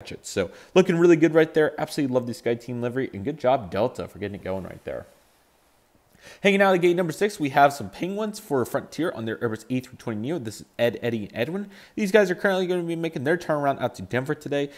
it. So looking really good right there. Absolutely love the Sky Team livery, and good job Delta for getting it going right there. Hanging out at gate number six, we have some Penguins for Frontier on their Airbus A320neo. This is Ed, Eddie, and Edwin. These guys are currently going to be making their turnaround out to Denver today.